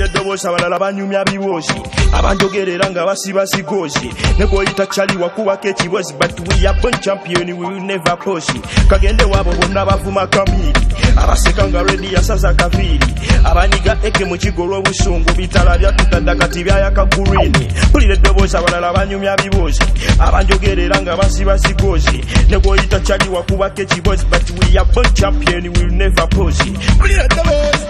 mpulira eddoboozi abalala banyumya biwoozi abanjogerera nga basiba sigoozi ne bw'oyita kyali wakubako ekibozi but we are born champion we will never pose kagende waabo bonna bavuma kamiiri abaseka nga redi yasaza kaviiri abanyiga eke mu kigo olw'obusungu bitala byatutadda kati byayaka gurini mpulira eddoboozi abalala banyumya biboozi abanjogerera nga basiba sigoozi ne bw'oyita kyali wakubako ekibozi but we are born champion we will never pose mpulira eddoboozi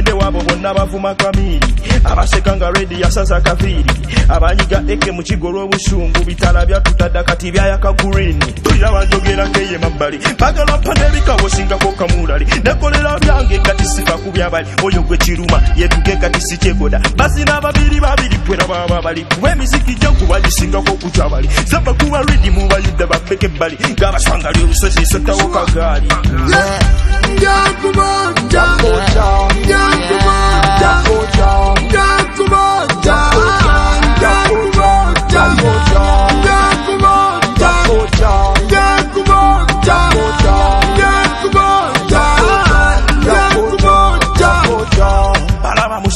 kagende waabo bonna bavuma kamiiri abaseka nga redi yasaza kaviiri abanyiga eke mu kigo olw'obusungu bitala byatutadda kati byayaka gurini tulira banjogera nkeye mabbali bagala mpa n'ebikawo singako kamulali nekolera byange kati sifa ku byabali. Oyo gwe kiruma yetuge kati sikyegoda bazina babiri babiri kwera baba bali. Kuba emiziki gyenkuba gisingako okutya bali zaba kuba redi mu bayuda babbeka ebbali ng'abaswangali olusozi sotawo kagaali. Balaba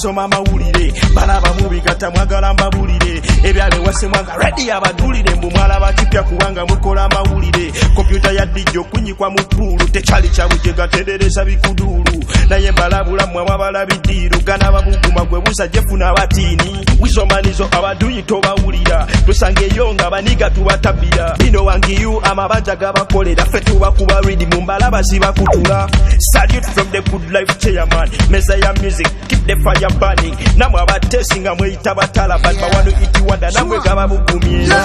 musoma amawulire. Balaba mubigata mwagala mbabulire ebyalo ewasemwanga redi abadulire mbu mwalaba kipya kubanga mukola amawulire. Kompyuta ya dijja okunyikwa mu puulu tekyali kyabujega tendereza bikuduulu naye mbalabula mmwe ababala bidiiru gana babuguma gwe buza jefuna abatiini. Wizomanizo abaduyi tobawulira. Tusangeyo nga baniga tubatabira. Bino wangiyu amabanja gabakolera ffe tubakuba ridi mu mbalaba zibakutula salute from the good life chairman meza ya music keep the fire burning. Namwe abatesi nga mweyita batala but bawano wadda namwe gaba bugumira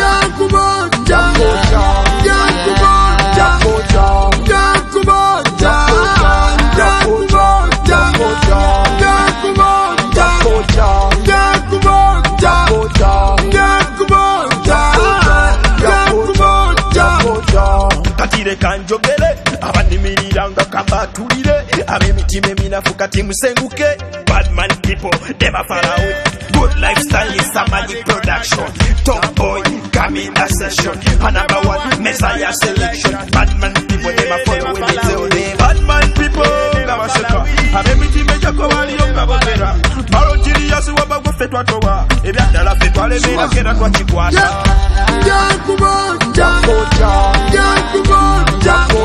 yakubonja yakubonja yakubonja yakubonja yakubonja yakubonja yakubonja yakubonja katire kanjogere abanimirira nga kabatulire ab'emitima eminafu kati musenguke bad man people, them a follow it. Good lifestyle is a magic production. Top boy, come in Camina session. Another one, Messiah selection. Bad man people, them a follow it till they. Bad man people, come a shut. And everything make you go on the young people better. Maro chini ya siwa bago fetwa towa. Ebi adala fetwa le mena kena kwa chikwata. Yeah, yeah, kubo, yeah, yeah, kubo, yeah.